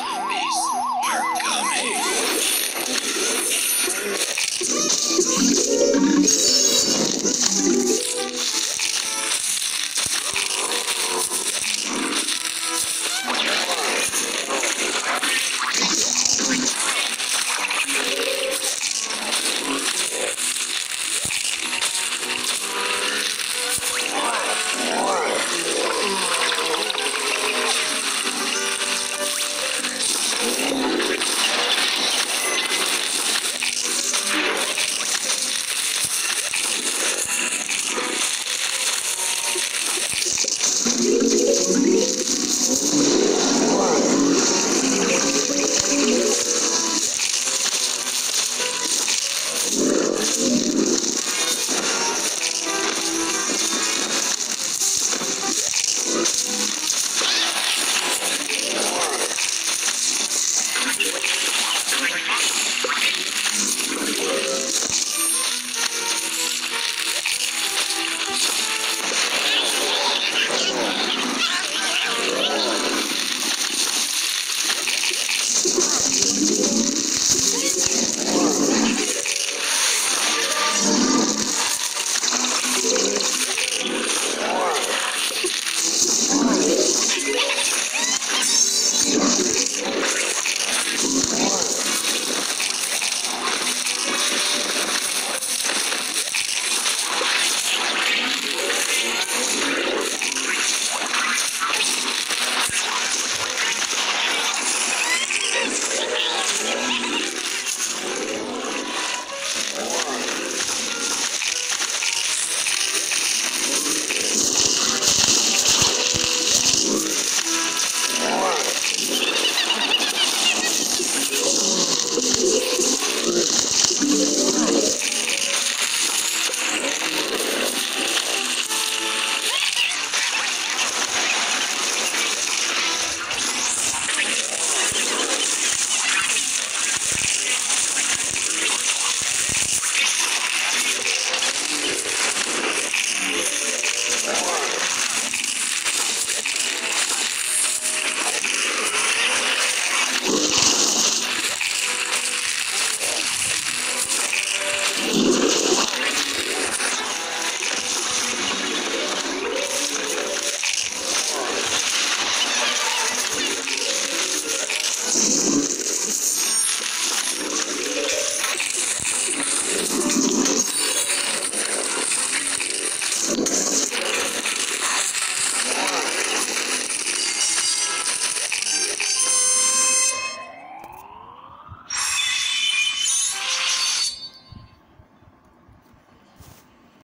Yes.